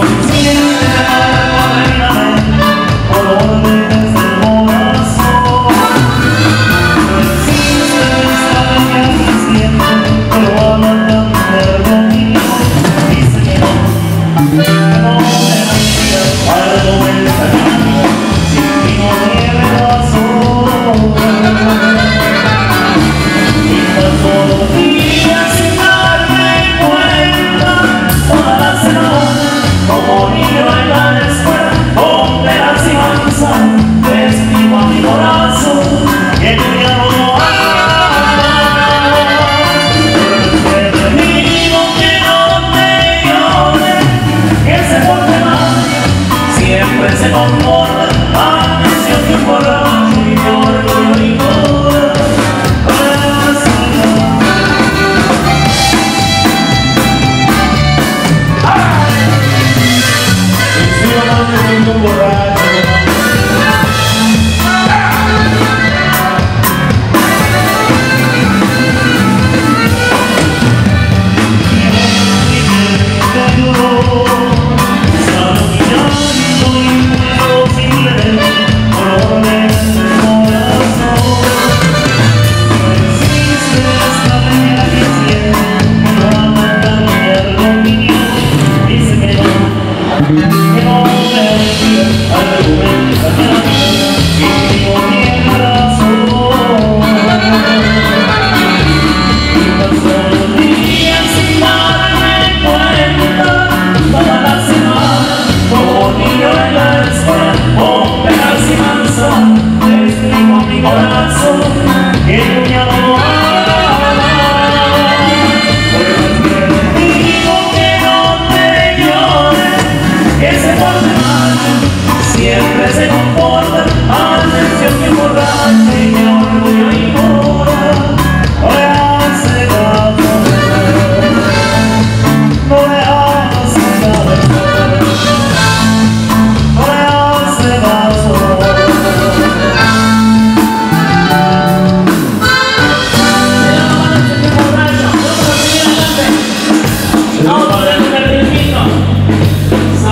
Singing